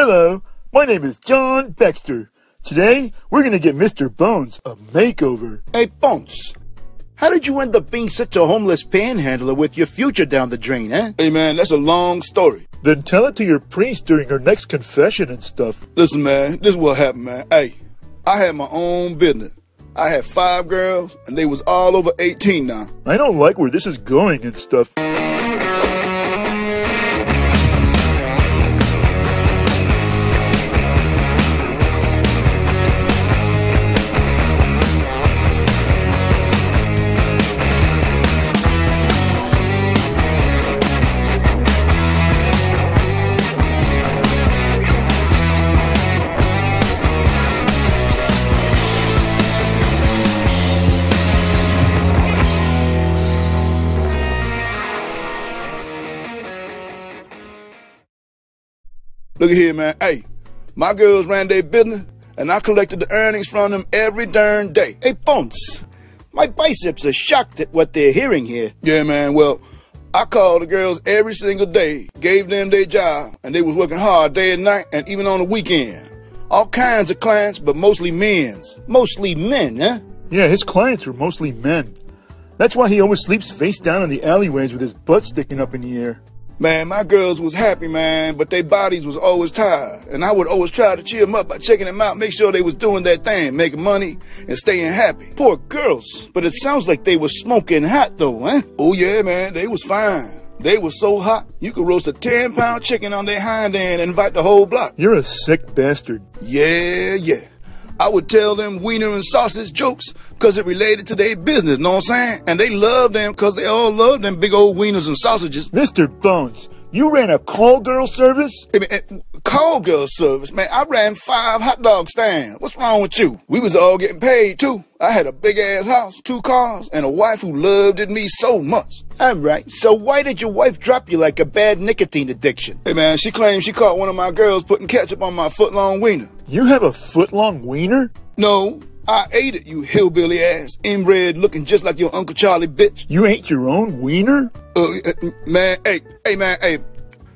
Hello, my name is John Baxter. Today, we're gonna get Mr. Bones a makeover. Hey, Bones, how did you end up being such a homeless panhandler with your future down the drain, eh? Hey man, that's a long story. Then tell it to your priest during her next confession and stuff. Listen man, this is what happened man. Hey, I had my own business. I had five girls, and they was all over 18 now. I don't like where this is going and stuff. Look at here, man. Hey, my girls ran their business, and I collected the earnings from them every darn day. Hey, Bones, my biceps are shocked at what they're hearing here. Yeah, man. Well, I called the girls every single day, gave them their job, and they was working hard day and night, and even on the weekend. All kinds of clients, but mostly men's. Mostly men, huh? Yeah, his clients were mostly men. That's why he always sleeps face down in the alleyways with his butt sticking up in the air. Man, my girls was happy, man, but their bodies was always tired. And I would always try to cheer them up by checking them out, make sure they was doing their thing, making money and staying happy. Poor girls. But it sounds like they was smoking hot though, huh? Oh yeah, man, they was fine. They was so hot, you could roast a 10 pound chicken on their hind end and invite the whole block. You're a sick bastard. Yeah, yeah. I would tell them wiener and sausage jokes because it related to their business, know what I'm saying? And they loved them because they all loved them big old wieners and sausages. Mr. Bones, you ran a call girl service? I mean, call girl service, man. I ran five hot dog stands. What's wrong with you? We was all getting paid too. I had a big ass house, two cars, and a wife who loved it me so much. All right. So why did your wife drop you like a bad nicotine addiction? Hey man, she claimed she caught one of my girls putting ketchup on my footlong wiener. You have a footlong wiener? No, I ate it, you hillbilly ass, inbred looking just like your Uncle Charlie bitch. You ate your own wiener? Uh, uh, man, hey, hey man, hey,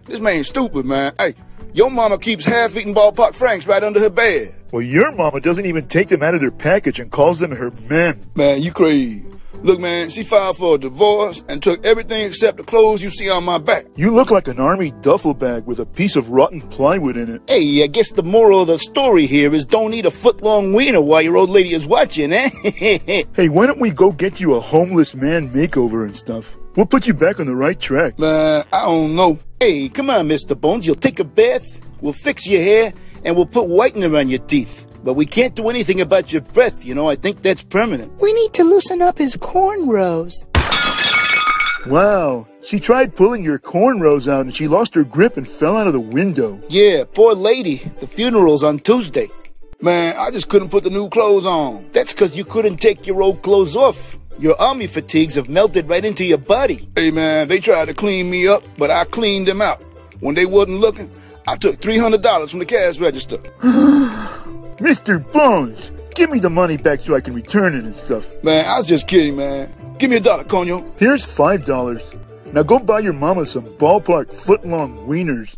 this man's stupid, man. Hey, your mama keeps half-eaten ballpark franks right under her bed. Well, your mama doesn't even take them out of their package and calls them her men. Man, you crazy. Look, man, she filed for a divorce and took everything except the clothes you see on my back. You look like an army duffel bag with a piece of rotten plywood in it. Hey, I guess the moral of the story here is don't eat a foot long wiener while your old lady is watching, eh? hey, why don't we go get you a homeless man makeover and stuff? We'll put you back on the right track. Man, I don't know. Hey, come on, Mr. Bones. You'll take a bath, we'll fix your hair, and we'll put whitener on your teeth. But we can't do anything about your breath, you know. I think that's permanent. We need to loosen up his cornrows. Wow, she tried pulling your cornrows out and she lost her grip and fell out of the window. Yeah, poor lady. The funeral's on Tuesday. Man, I just couldn't put the new clothes on. That's because you couldn't take your old clothes off. Your army fatigues have melted right into your body. Hey, man, they tried to clean me up, but I cleaned them out. When they wasn't looking, I took $300 from the cash register. Mr. Bones, give me the money back so I can return it and stuff. Man, I was just kidding, man. Give me a dollar, Conyo. Here's five dollars. Now go buy your mama some ballpark foot-long wieners.